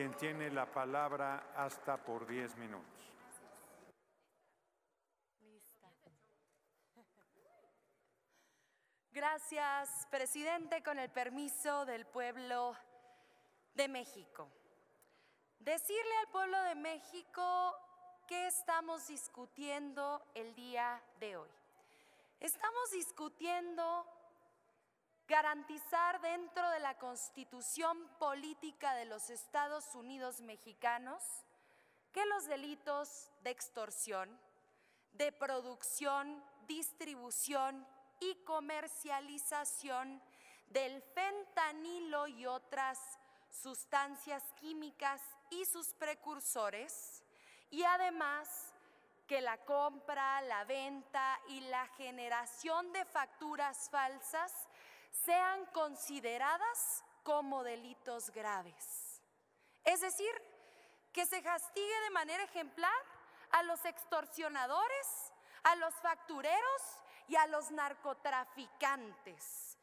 quien tiene la palabra hasta por 10 minutos. Gracias, presidente, con el permiso del pueblo de México. Decirle al pueblo de México qué estamos discutiendo el día de hoy. Estamos discutiendo garantizar dentro de la constitución política de los Estados Unidos mexicanos que los delitos de extorsión, de producción, distribución y comercialización del fentanilo y otras sustancias químicas y sus precursores, y además que la compra, la venta y la generación de facturas falsas sean consideradas como delitos graves. Es decir, que se castigue de manera ejemplar a los extorsionadores, a los factureros y a los narcotraficantes.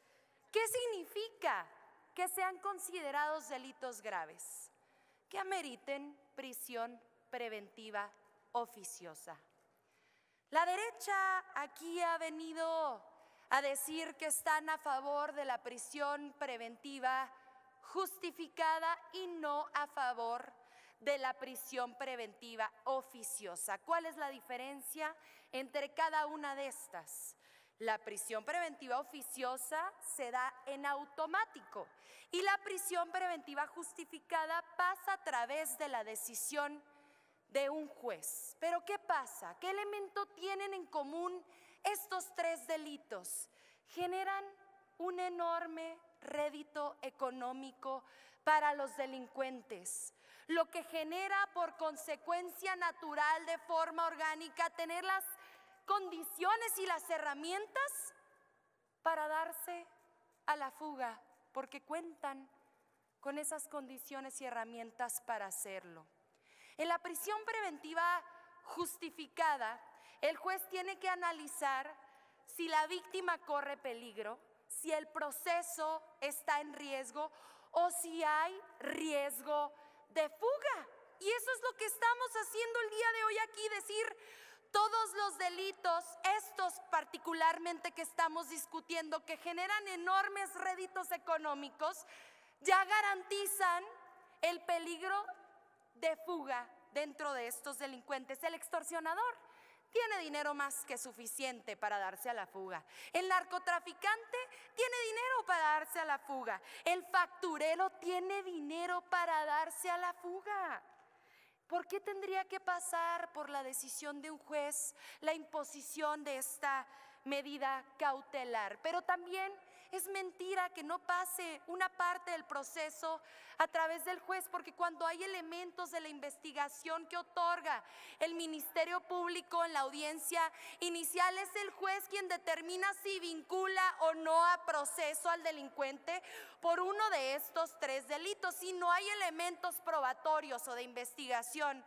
¿Qué significa que sean considerados delitos graves? Que ameriten prisión preventiva oficiosa. La derecha aquí ha venido a decir que están a favor de la prisión preventiva justificada y no a favor de la prisión preventiva oficiosa. ¿Cuál es la diferencia entre cada una de estas? La prisión preventiva oficiosa se da en automático y la prisión preventiva justificada pasa a través de la decisión de un juez. Pero ¿qué pasa? ¿Qué elemento tienen en común estos tres delitos? Generan un enorme rédito económico para los delincuentes, lo que genera por consecuencia natural de forma orgánica tener las condiciones y las herramientas para darse a la fuga, porque cuentan con esas condiciones y herramientas para hacerlo. En la prisión preventiva justificada, el juez tiene que analizar si la víctima corre peligro, si el proceso está en riesgo o si hay riesgo de fuga. Y eso es lo que estamos haciendo el día de hoy aquí, decir, todos los delitos, estos particularmente que estamos discutiendo, que generan enormes réditos económicos, ya garantizan el peligro de fuga dentro de estos delincuentes. El extorsionador tiene dinero más que suficiente para darse a la fuga. El narcotraficante tiene dinero para darse a la fuga. El facturero tiene dinero para darse a la fuga. ¿Por qué tendría que pasar por la decisión de un juez la imposición de esta medida cautelar? Pero también es mentira que no pase una parte del proceso a través del juez, porque cuando hay elementos de la investigación que otorga el Ministerio Público en la audiencia inicial, es el juez quien determina si vincula o no a proceso al delincuente por uno de estos tres delitos. Si no hay elementos probatorios o de investigación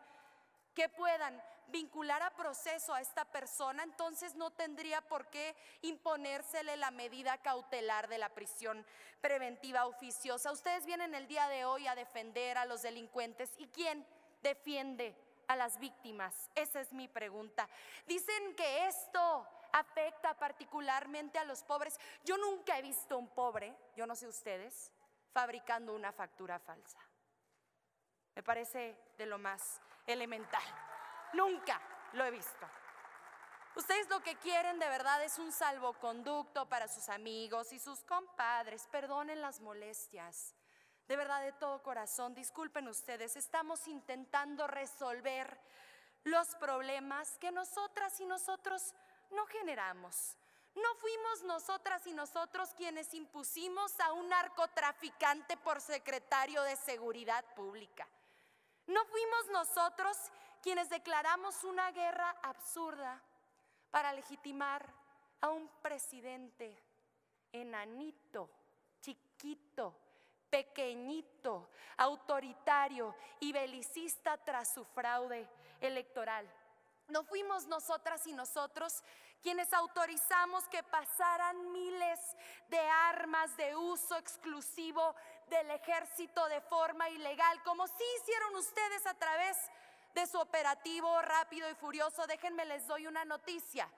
que puedan vincular a proceso a esta persona, entonces no tendría por qué imponérsele la medida cautelar de la prisión preventiva oficiosa. Ustedes vienen el día de hoy a defender a los delincuentes y ¿quién defiende a las víctimas? Esa es mi pregunta. Dicen que esto afecta particularmente a los pobres. Yo nunca he visto un pobre, yo no sé ustedes, fabricando una factura falsa. Me parece de lo más elemental. Nunca lo he visto. Ustedes lo que quieren de verdad es un salvoconducto para sus amigos y sus compadres. Perdonen las molestias. De verdad, de todo corazón, disculpen ustedes, estamos intentando resolver los problemas que nosotras y nosotros no generamos. No fuimos nosotras y nosotros quienes impusimos a un narcotraficante por secretario de Seguridad Pública. No fuimos nosotros quienes declaramos una guerra absurda para legitimar a un presidente enanito, chiquito, pequeñito, autoritario y belicista tras su fraude electoral. No fuimos nosotras y nosotros quienes autorizamos que pasaran miles de armas de uso exclusivo del ejército de forma ilegal, como sí hicieron ustedes a través de su operativo rápido y furioso. Déjenme les doy una noticia.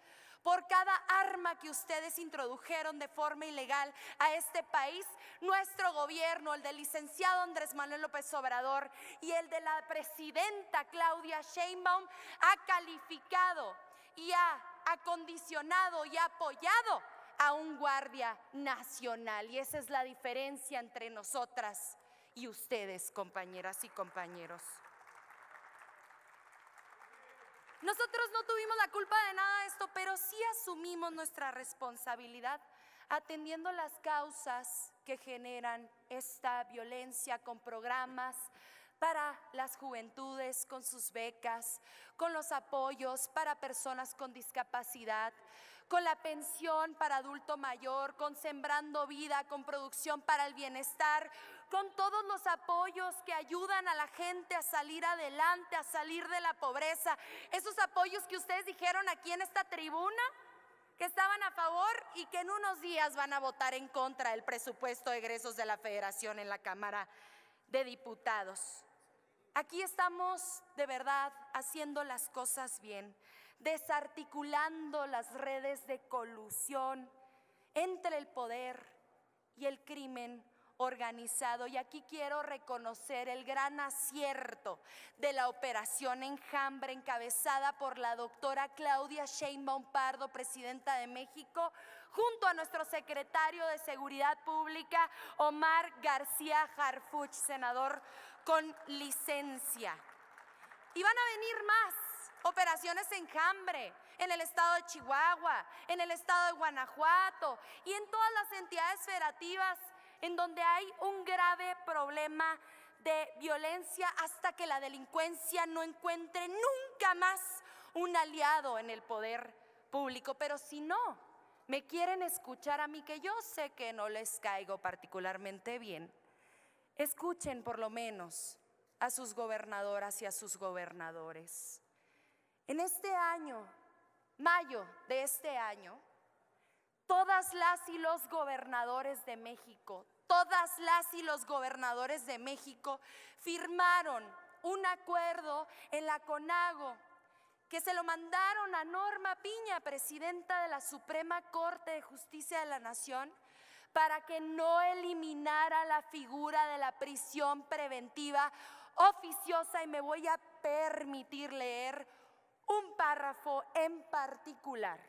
Por cada arma que ustedes introdujeron de forma ilegal a este país, nuestro gobierno, el del licenciado Andrés Manuel López Obrador y el de la presidenta Claudia Sheinbaum, ha calificado y ha acondicionado y apoyado a un guardia nacional. Y esa es la diferencia entre nosotras y ustedes, compañeras y compañeros. Nosotros no tuvimos la culpa de nada de esto, pero sí asumimos nuestra responsabilidad atendiendo las causas que generan esta violencia con programas para las juventudes, con sus becas, con los apoyos para personas con discapacidad, con la pensión para adulto mayor, con Sembrando Vida, con producción para el bienestar, con todos los apoyos que ayudan a la gente a salir adelante, a salir de la pobreza. Esos apoyos que ustedes dijeron aquí en esta tribuna, que estaban a favor y que en unos días van a votar en contra del presupuesto de egresos de la federación en la Cámara de Diputados. Aquí estamos de verdad haciendo las cosas bien, desarticulando las redes de colusión entre el poder y el crimen organizado. Y aquí quiero reconocer el gran acierto de la operación Enjambre encabezada por la doctora Claudia Sheinbaum Pardo, presidenta de México, junto a nuestro secretario de Seguridad Pública, Omar García Harfuch, senador con licencia. Y van a venir más operaciones Enjambre en el estado de Chihuahua, en el estado de Guanajuato y en todas las entidades federativas en donde hay un grave problema de violencia hasta que la delincuencia no encuentre nunca más un aliado en el poder público. Pero si no, me quieren escuchar a mí, que yo sé que no les caigo particularmente bien, escuchen por lo menos a sus gobernadoras y a sus gobernadores. En este año, mayo de este año, todas las y los gobernadores de México, todas las y los gobernadores de México firmaron un acuerdo en la CONAGO que se lo mandaron a Norma Piña, presidenta de la Suprema Corte de Justicia de la Nación, para que no eliminara la figura de la prisión preventiva oficiosa. Y me voy a permitir leer un párrafo en particular.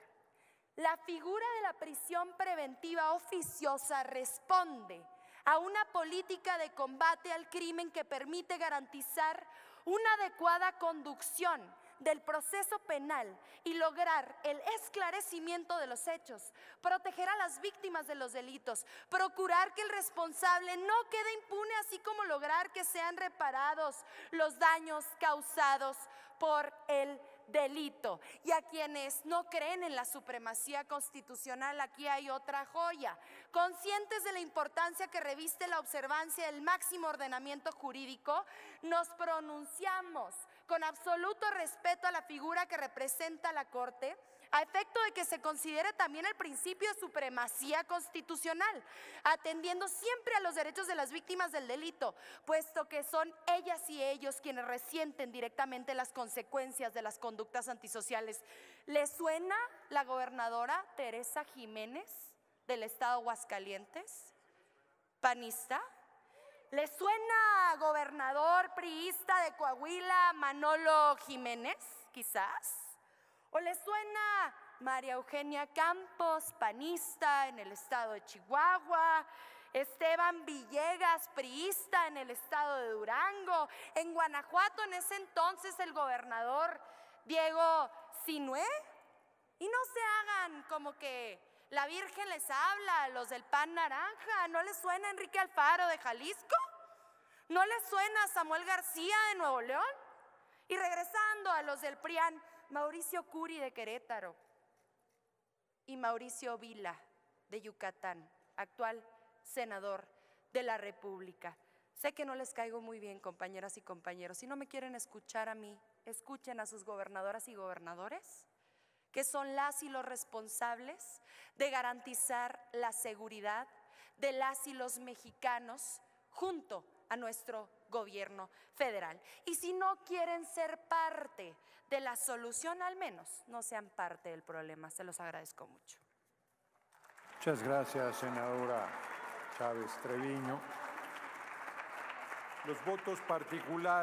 La figura de la prisión preventiva oficiosa responde a una política de combate al crimen que permite garantizar una adecuada conducción del proceso penal y lograr el esclarecimiento de los hechos, proteger a las víctimas de los delitos, procurar que el responsable no quede impune, así como lograr que sean reparados los daños causados por el delito. Y a quienes no creen en la supremacía constitucional, aquí hay otra joya. Conscientes de la importancia que reviste la observancia del máximo ordenamiento jurídico, nos pronunciamos con absoluto respeto a la figura que representa la Corte a efecto de que se considere también el principio de supremacía constitucional, atendiendo siempre a los derechos de las víctimas del delito, puesto que son ellas y ellos quienes resienten directamente las consecuencias de las conductas antisociales. ¿Le suena la gobernadora Teresa Jiménez del estado Aguascalientes? ¿Panista? ¿Le suena gobernador priista de Coahuila Manolo Jiménez, quizás? ¿O le suena María Eugenia Campos, panista en el estado de Chihuahua? Esteban Villegas, priista en el estado de Durango. En Guanajuato, en ese entonces, el gobernador Diego Sinué. Y no se hagan como que la Virgen les habla los del pan naranja. ¿No les suena Enrique Alfaro de Jalisco? ¿No les suena Samuel García de Nuevo León? Y regresando a los del PRIAN, Mauricio Curi de Querétaro y Mauricio Vila de Yucatán, actual senador de la República. Sé que no les caigo muy bien, compañeras y compañeros. Si no me quieren escuchar a mí, escuchen a sus gobernadoras y gobernadores, que son las y los responsables de garantizar la seguridad de las y los mexicanos junto a nuestro gobierno federal. Y si no quieren ser parte de la solución, al menos no sean parte del problema. Se los agradezco mucho. Muchas gracias, senadora Chávez Treviño. Los votos particulares.